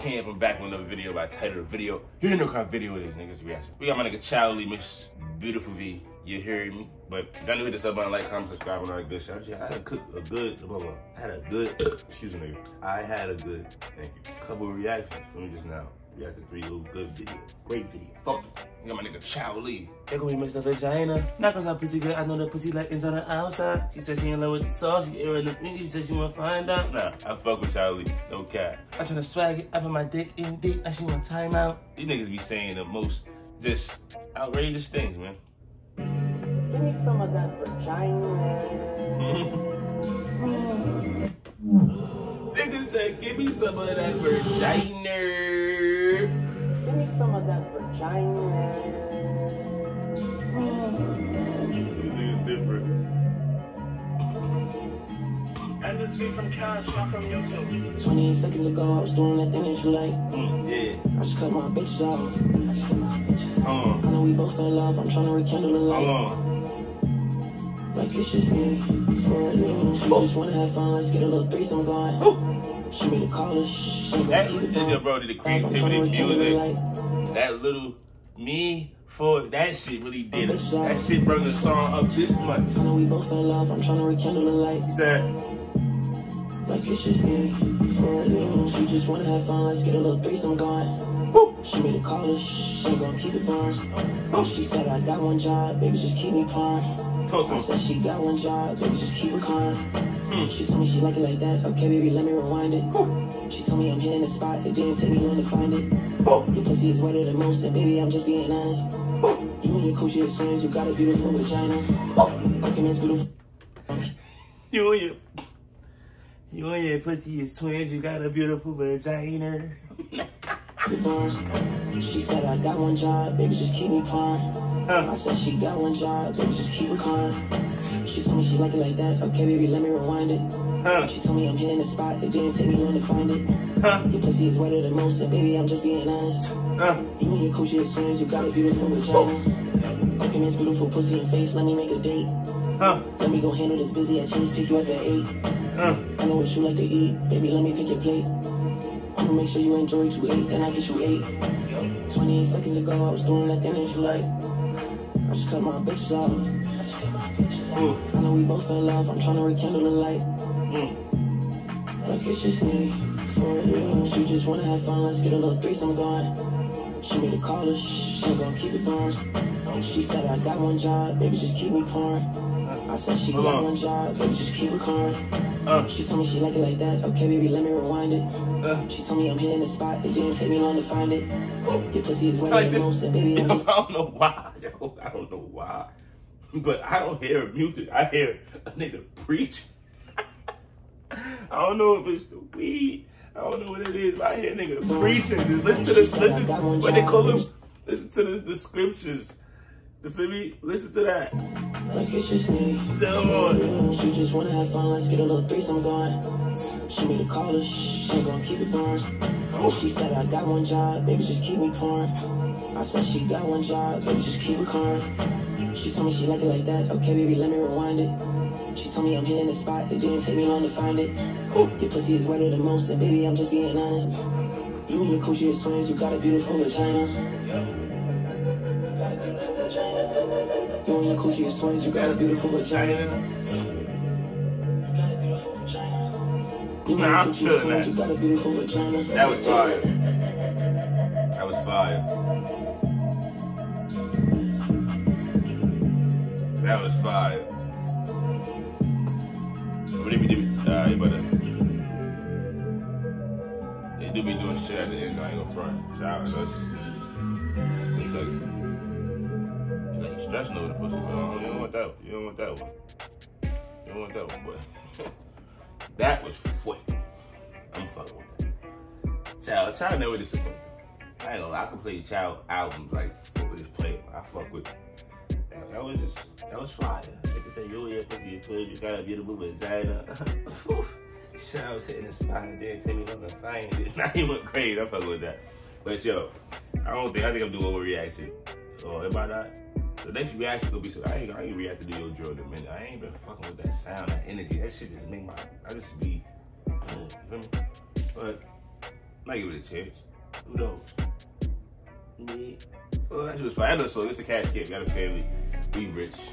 Camp. I'm back with another video by title of video. You know what kind of video it is, niggas reaction. We got my nigga Chow Lee, Miss Beautiful V. You hear me? But know hit the sub button, like, comment, subscribe, and all that good shit. I had a cook a good, blah, blah. I had a good, excuse me, nigga. I had a good, thank you, couple reactions from me just now. Reacted three little good videos. Great video. Fuck it. You got my nigga Chow Lee. They gonna be Mr. Vagina. Not cause I'm pussy good. I know the pussy like inside the outside. She said she in love with the sauce. She airing the meat, She said she wanna find out. Nah, I fuck with Chow Lee. No cap. I try to swag it. I put my dick in deep. Now she want time out. These niggas be saying the most just outrageous things, man. Give me some of that vagina. Niggas said, give me some of that vagina. Give me some of that vagina. Niggas different. Energy from cash, from YouTube. 28 seconds ago, I was doing that thing that you like. Mm, yeah. I just cut my bitches off. Hold I know we both fell off. I'm trying to rekindle the Hold light. on. Like it's just me for you. She just wanna have fun. Let's get a little threesome going. She made a call. She gonna That keep it going. bro, the I'm to creativity, rekindle the music, light. That little me for that shit really did it. That shit brought the song up this much. I know we both fell off. I'm trying to rekindle the light. He said, Like it's just me for you. She just wanna have fun. Let's get a little threesome going. She made a call. She gonna keep it going. She said I got one job, baby, just keep me to I said she got one job, baby, just keep her calm. Hmm. She told me she like it like that. Okay, baby, let me rewind it. She told me I'm hitting the spot. It didn't take me long to find it. Your pussy is wetter than most, and baby, I'm just being honest. You and your coochie is twins. You got a beautiful vagina. Beautiful. You and your, you and your pussy is twins. You got a beautiful vagina. She said I got one job, baby, just keep me pawing. I said she got one job, baby, just keep her calm. She told me she like it like that. Okay, baby, let me rewind it. Huh? She told me I'm hitting the spot. It didn't take me long to find it. Huh? Your pussy is wetter than most, and baby, I'm just being honest. Huh? You and your coochie twins, you got a beautiful vagina. Oh. Okay, man's beautiful pussy and face, let me make a date. Huh? Let me go handle this busy, I chase, pick you up at 8. Huh? I know what you like to eat, baby, let me pick your plate. I'ma make sure you enjoy to eight, then I get you eight. 28 seconds ago, I was doing that thing that you like. I just cut my bitches off. Ooh. I know we both fell off, I'm trying to rekindle the light. Mm. Like it's just me for you. She just wanna have fun. Let's get a little threesome going. She made a call. She gonna keep it going. She said I got one job, baby, just keep me pouring. I said she Hold got on. one job, baby, just keep calm. Uh, She told me she like it like that. Okay, baby, let me rewind it. uh. She told me I'm hitting the spot. It didn't take me long to find it. Your pussy is wetter like than most, and baby, I'm I don't know why. Yo, I don't know why. But I don't hear music. I hear a nigga preach. I don't know if it's the weed. I don't know what it is. But I hear nigga preaching. Just listen to this. Listen. To what they call them? Listen to the, the scriptures. You feel me? Listen to that. like it's just me. Tell on. you. She just wanna have fun. Let's get a little threesome going. She made a call. She ain't gonna keep it going. She said I got one job, baby, just keep me pouring. I said she got one job, baby, just keep it calm. She told me she like it like that. Okay, baby, let me rewind it. She told me I'm hitting the spot. It didn't take me long to find it. Your pussy is wetter than most, and baby, I'm just being honest. You and your coochie is twins. You got a beautiful vagina. You and your coochie is twins. You got a beautiful vagina. You Nah, I'm feeling that. Got a beautiful vagina. That was fire. That was fire. That was fire. Do be doing shit at the end. I ain't gonna front. Out. That's ten seconds. You like stressing over the pussy, man. You don't want that. You don't want that one. You don't want that one, but that was quick. I'm fucking with that. Child, child never disappointed. I ain't gonna lie, I can play child albums like fuck with this player. I fuck with that, that was just that was fire. Like I said, yo yeah, pussy you twins, you got a beautiful vagina. Shit, I was hitting the spot and then tell me nothing find it. Now he went crazy. I fuck with that. But yo, I don't think I think I'm doing overreaction. Or oh, am I not? The next reaction gonna be so I ain't I ain't react to your drill in a minute. I ain't been fucking with that sound, that energy. That shit just make my I just be you me? But Might give it a chance. Who knows? Me. Oh, that shit was fine. I know so. It's a cash kid. Got a family. We rich.